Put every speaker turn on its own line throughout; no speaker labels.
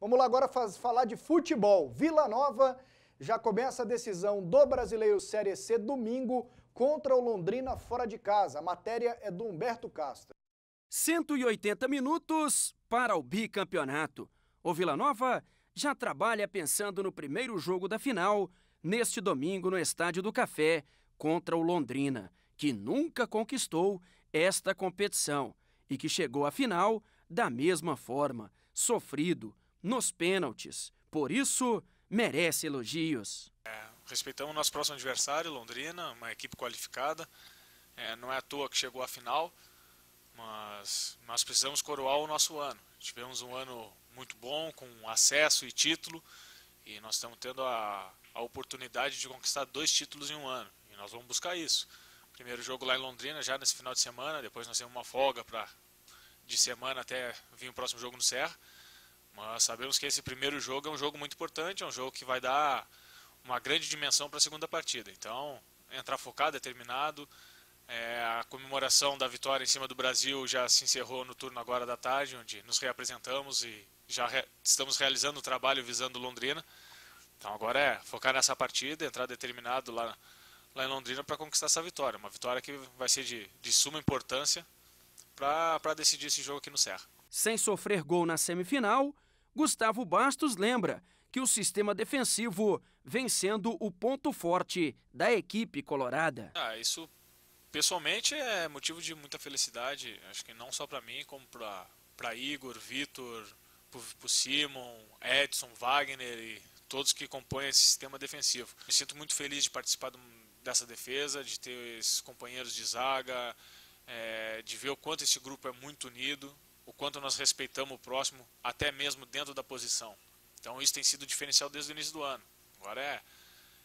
Vamos lá agora faz, falar de futebol. Vila Nova já começa a decisão do Brasileiro Série C domingo contra o Londrina fora de casa. A matéria é do Humberto Castro.
180 minutos para o bicampeonato. O Vila Nova já trabalha pensando no primeiro jogo da final neste domingo no Estádio do Café contra o Londrina, que nunca conquistou esta competição e que chegou à final da mesma forma, sofrido, nos pênaltis. Por isso, merece elogios.
É, respeitamos nosso próximo adversário, Londrina, uma equipe qualificada. É, não é à toa que chegou à final, mas nós precisamos coroar o nosso ano. Tivemos um ano muito bom, com acesso e título, e nós estamos tendo a, a oportunidade de conquistar dois títulos em um ano, e nós vamos buscar isso. Primeiro jogo lá em Londrina, já nesse final de semana, depois nós temos uma folga para de semana até vir o próximo jogo no Serra. Mas sabemos que esse primeiro jogo é um jogo muito importante, é um jogo que vai dar uma grande dimensão para a segunda partida. Então, entrar focado, determinado. É, a comemoração da vitória em cima do Brasil já se encerrou no turno agora da tarde, onde nos reapresentamos e já re estamos realizando o trabalho visando Londrina. Então agora é focar nessa partida, entrar determinado lá, lá em Londrina para conquistar essa vitória. Uma vitória que vai ser de, de suma importância para decidir esse jogo aqui no Serra.
Sem sofrer gol na semifinal, Gustavo Bastos lembra que o sistema defensivo vem sendo o ponto forte da equipe colorada.
Ah, isso pessoalmente é motivo de muita felicidade, acho que não só para mim, como para Igor, Vitor, para Simon, Edson, Wagner e todos que compõem esse sistema defensivo. Me sinto muito feliz de participar dessa defesa, de ter esses companheiros de zaga, é, de ver o quanto esse grupo é muito unido, o quanto nós respeitamos o próximo, até mesmo dentro da posição. Então isso tem sido diferencial desde o início do ano. Agora é,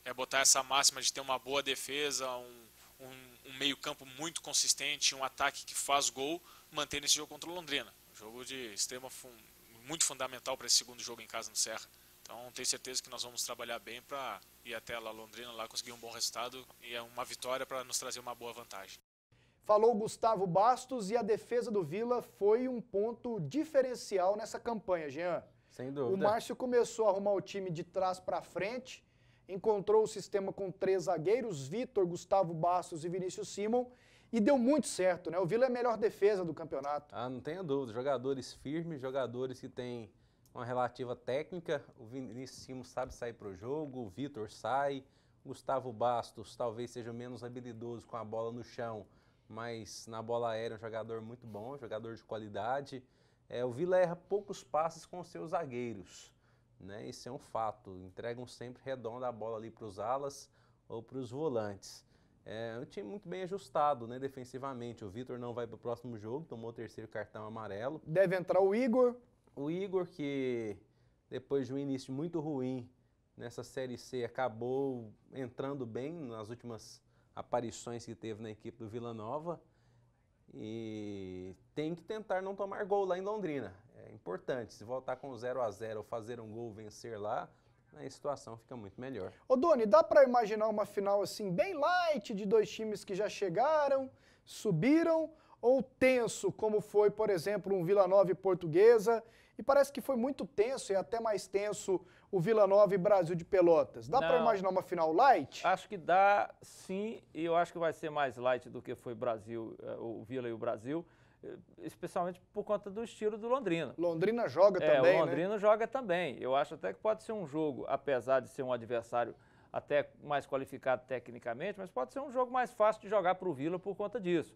é botar essa máxima de ter uma boa defesa, um, um, um meio campo muito consistente, um ataque que faz gol, manter esse jogo contra o Londrina. Um jogo de extrema muito fundamental para esse segundo jogo em casa no Serra. Então tenho certeza que nós vamos trabalhar bem para ir até lá Londrina, lá conseguir um bom resultado e é uma vitória para nos trazer uma boa vantagem.
Falou Gustavo Bastos e a defesa do Vila foi um ponto diferencial nessa campanha, Jean.
Sem dúvida.
O Márcio começou a arrumar o time de trás para frente, encontrou o sistema com três zagueiros, Vitor, Gustavo Bastos e Vinícius Simon, e deu muito certo, né? O Vila é a melhor defesa do campeonato.
Ah, não tenha dúvida. Jogadores firmes, jogadores que têm uma relativa técnica. O Vinícius Simon sabe sair para o jogo, o Vitor sai, Gustavo Bastos talvez seja menos habilidoso com a bola no chão, mas na bola aérea é um jogador muito bom, jogador de qualidade. É, o Vila erra poucos passes com seus zagueiros, né? Isso é um fato. Entregam sempre redonda a bola ali para os alas ou para os volantes. É um time muito bem ajustado, né, defensivamente. O Vitor não vai para o próximo jogo, tomou o terceiro cartão amarelo.
Deve entrar o Igor.
O Igor, que depois de um início muito ruim nessa Série C, acabou entrando bem nas últimas aparições que teve na equipe do Vila Nova e tem que tentar não tomar gol lá em Londrina. É importante, se voltar com 0 a 0 fazer um gol, vencer lá, a situação fica muito melhor.
Ô Doni, dá para imaginar uma final assim bem light de dois times que já chegaram, subiram ou tenso, como foi, por exemplo, um Vila Nova e Portuguesa, e parece que foi muito tenso e até mais tenso o Vila Nova e Brasil de Pelotas. Dá para imaginar uma final light?
Acho que dá sim, e eu acho que vai ser mais light do que foi Brasil, eh, o Vila e o Brasil, eh, especialmente por conta do estilo do Londrina.
Londrina joga
é,
também,
o Londrina né? joga também. Eu acho até que pode ser um jogo, apesar de ser um adversário até mais qualificado tecnicamente, mas pode ser um jogo mais fácil de jogar para o Vila por conta disso.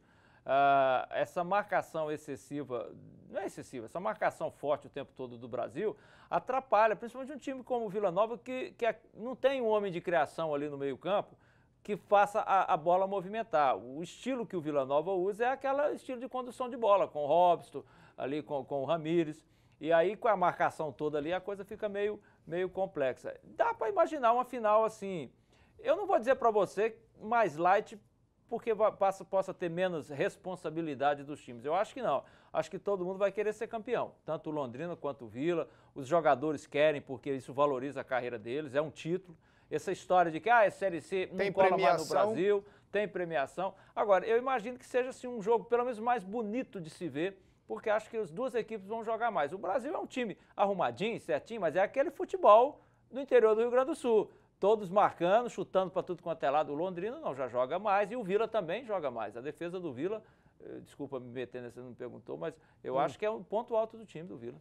Uh, essa marcação excessiva, não é excessiva, essa marcação forte o tempo todo do Brasil atrapalha, principalmente um time como o Vila Nova, que, que é, não tem um homem de criação ali no meio-campo que faça a, a, bola movimentar. O estilo que o Vila Nova usa é aquele estilo de condução de bola, com o Robson, ali com, com o Ramires. E aí, com a marcação toda ali, a coisa fica meio, meio complexa. Dá para imaginar uma final assim. Eu não vou dizer para você mais light porque passa, possa ter menos responsabilidade dos times. Eu acho que não. Acho que todo mundo vai querer ser campeão, tanto o Londrina quanto o Vila. Os jogadores querem, porque isso valoriza a carreira deles, é um título. Essa história de que ah, a Série C não tem cola premiação. mais no Brasil, tem premiação. Agora, eu imagino que seja assim, um jogo pelo menos mais bonito de se ver porque acho que as duas equipes vão jogar mais. O Brasil é um time arrumadinho, certinho, mas é aquele futebol do interior do Rio Grande do Sul. Todos marcando, chutando para tudo quanto é lado. O Londrina não, já joga mais e o Vila também joga mais. A defesa do Vila, eh, desculpa me meter nessa, não me perguntou, mas eu hum. acho que é um ponto alto do time do Vila.